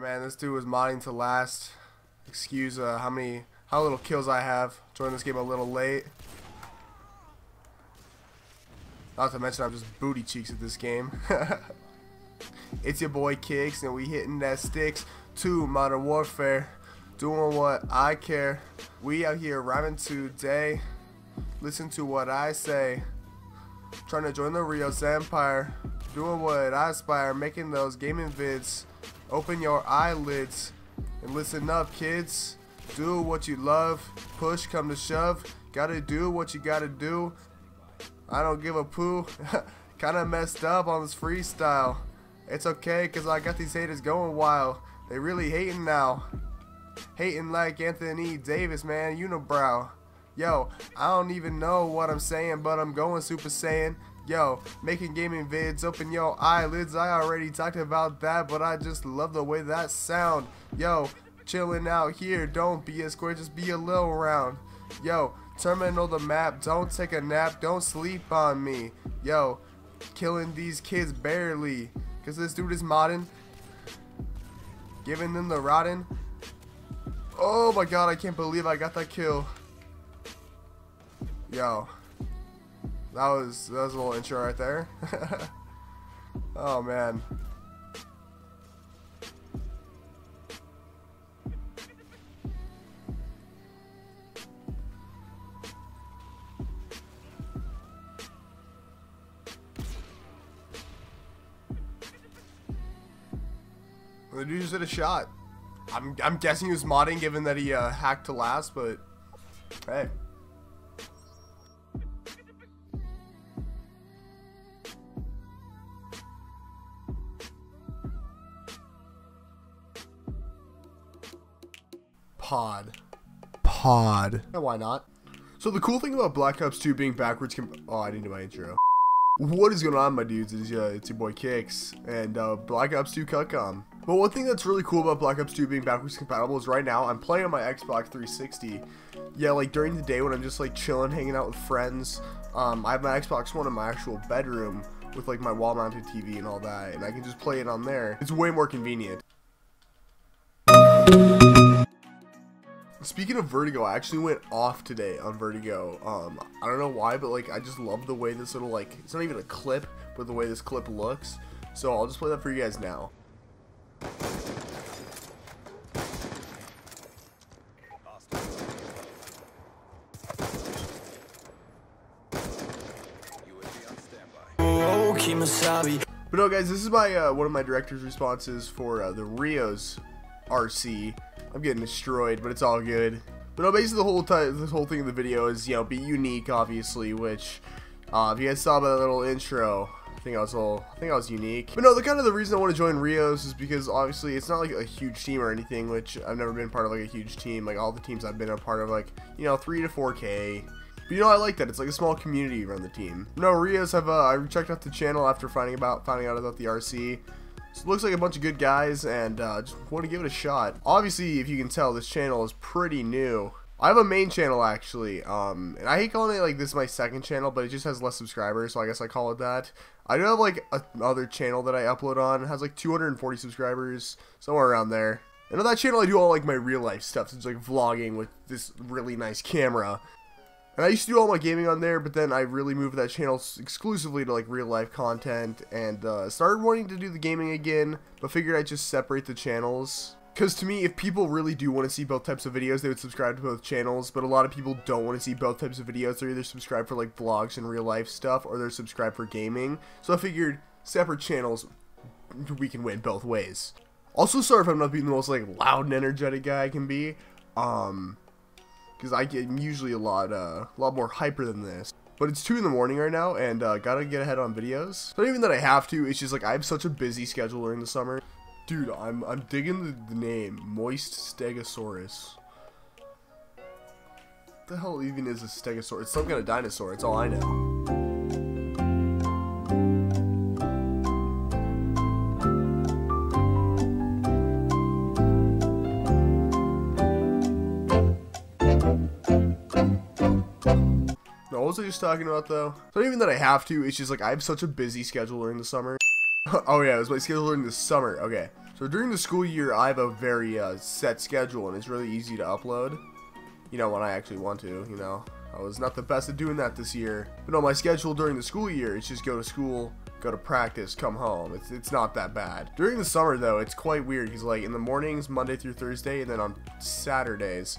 Man, this dude was modding to last. Excuse uh, how many, how little kills I have. Joined this game a little late. Not to mention I'm just booty cheeks at this game. it's your boy Kicks and we hitting that sticks to Modern Warfare. Doing what I care. We out here rhyming today. Listen to what I say. Trying to join the Rios Empire. Doing what I aspire. Making those gaming vids. Open your eyelids and listen up, kids. Do what you love. Push come to shove. Gotta do what you gotta do. I don't give a poo. Kinda messed up on this freestyle. It's okay, cause I got these haters going wild. They really hating now. Hating like Anthony Davis, man, unibrow. Yo, I don't even know what I'm saying, but I'm going Super Saiyan. Yo, making gaming vids, open your eyelids. I already talked about that, but I just love the way that sound. Yo, chilling out here, don't be a square, just be a little round. Yo, terminal the map, don't take a nap, don't sleep on me. Yo, killing these kids barely, cause this dude is modding. Giving them the rotten. Oh my god, I can't believe I got that kill. Yo. That was that was a little intro right there. oh man. The dude just hit a shot. I'm, I'm guessing he was modding given that he uh, hacked to last, but hey. Pod. Pod. Yeah, why not? So the cool thing about Black Ops 2 being backwards Oh, I didn't do my intro. What is going on, my dudes? It's, uh, it's your boy Kicks and uh, Black Ops 2 Cutcom. But one thing that's really cool about Black Ops 2 being backwards compatible is right now I'm playing on my Xbox 360. Yeah, like during the day when I'm just like chilling, hanging out with friends, um, I have my Xbox One in my actual bedroom with like my wall-mounted TV and all that, and I can just play it on there. It's way more convenient. Speaking of Vertigo, I actually went off today on Vertigo. Um, I don't know why, but like I just love the way this little like it's not even a clip, but the way this clip looks. So I'll just play that for you guys now. But no, guys, this is my uh, one of my director's responses for uh, the Rios RC. I'm getting destroyed, but it's all good. But no, basically the whole this whole thing of the video is you know be unique, obviously. Which, uh, if you guys saw my little intro, I think I was all, I think I was unique. But no, the kind of the reason I want to join Rios is because obviously it's not like a huge team or anything, which I've never been part of like a huge team. Like all the teams I've been a part of, like you know, three to four K. But you know, I like that. It's like a small community around the team. No, Rios have, uh, I checked out the channel after finding about, finding out about the RC. So looks like a bunch of good guys, and uh, just want to give it a shot. Obviously, if you can tell, this channel is pretty new. I have a main channel, actually, um, and I hate calling it, like, this is my second channel, but it just has less subscribers, so I guess I call it that. I do have, like, another channel that I upload on. It has, like, 240 subscribers, somewhere around there. And on that channel, I do all, like, my real-life stuff. So it's, like, vlogging with this really nice camera. And I used to do all my gaming on there, but then I really moved that channel exclusively to like real life content and uh, started wanting to do the gaming again, but figured I'd just separate the channels. Because to me, if people really do want to see both types of videos, they would subscribe to both channels, but a lot of people don't want to see both types of videos. They're either subscribed for like vlogs and real life stuff, or they're subscribed for gaming. So I figured separate channels, we can win both ways. Also, sorry if I'm not being the most like loud and energetic guy I can be. Um, because I get usually a lot, uh, a lot more hyper than this. But it's 2 in the morning right now, and uh, gotta get ahead on videos. Not even that I have to, it's just like I have such a busy schedule during the summer. Dude, I'm, I'm digging the, the name, Moist Stegosaurus. What the hell even is a Stegosaurus? It's some kind of dinosaur, it's all I know. Was I just talking about though? It's not even that I have to, it's just like I have such a busy schedule during the summer. oh yeah, it was my schedule during the summer. Okay, so during the school year, I have a very uh, set schedule, and it's really easy to upload. You know, when I actually want to. You know, I was not the best at doing that this year. But no, my schedule during the school year is just go to school, go to practice, come home. It's, it's not that bad. During the summer, though, it's quite weird because, like, in the mornings, Monday through Thursday, and then on Saturdays,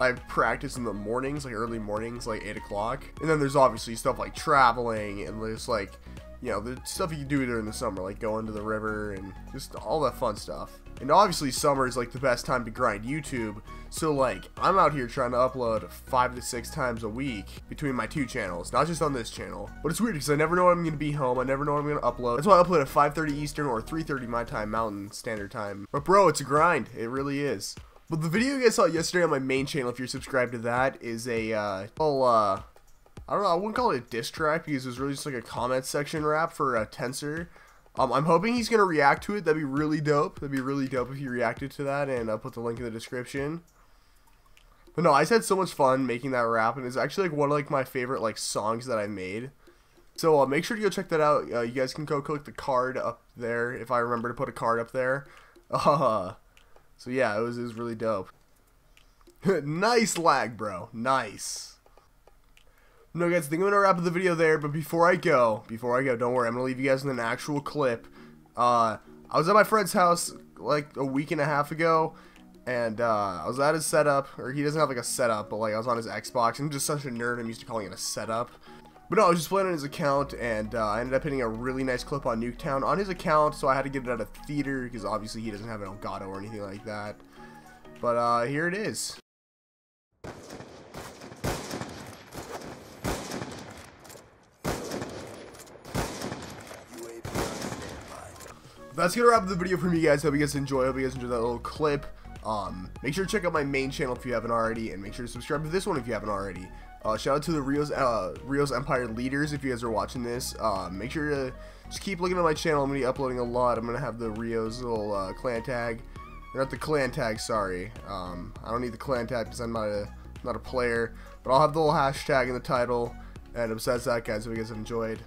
I practice in the mornings, like early mornings, like 8 o'clock. And then there's obviously stuff like traveling and there's like, you know, the stuff you can do during the summer, like going to the river and just all that fun stuff. And obviously summer is like the best time to grind YouTube. So like, I'm out here trying to upload five to six times a week between my two channels, not just on this channel. But it's weird because I never know when I'm to be home. I never know when I'm to upload. That's why I upload at 5.30 Eastern or 3.30 my time, Mountain Standard Time. But bro, it's a grind. It really is. But the video you guys saw yesterday on my main channel, if you're subscribed to that, is a, uh, little, uh, I don't know, I wouldn't call it a diss track because it was really just like a comment section rap for uh, Tensor. Um, I'm hoping he's going to react to it. That'd be really dope. That'd be really dope if he reacted to that, and I'll put the link in the description. But no, I just had so much fun making that rap, and it's actually like one of like my favorite like songs that I made. So uh, make sure to go check that out. Uh, you guys can go click the card up there if I remember to put a card up there. Uh, so yeah, it was, it was really dope. nice lag, bro. Nice. No, guys, I think I'm going to wrap up the video there, but before I go, before I go, don't worry, I'm going to leave you guys in an actual clip. Uh, I was at my friend's house, like, a week and a half ago, and, uh, I was at his setup, or he doesn't have, like, a setup, but, like, I was on his Xbox, I'm just such a nerd, I'm used to calling it a setup. But no, I was just playing on his account, and uh, I ended up hitting a really nice clip on Nuketown on his account, so I had to get it out of theater, because obviously he doesn't have an Elgato or anything like that. But uh, here it is. That's gonna wrap up the video from you guys. Hope you guys enjoy. Hope you guys enjoyed that little clip. Um, make sure to check out my main channel if you haven't already, and make sure to subscribe to this one if you haven't already. Uh, shout out to the Rio's, uh, Rio's Empire leaders if you guys are watching this. Uh, make sure to just keep looking at my channel. I'm to be uploading a lot. I'm going to have the Rio's little uh, clan tag. Not the clan tag, sorry. Um, I don't need the clan tag because I'm not a, not a player. But I'll have the little hashtag in the title. And besides that, guys, hope you guys have enjoyed.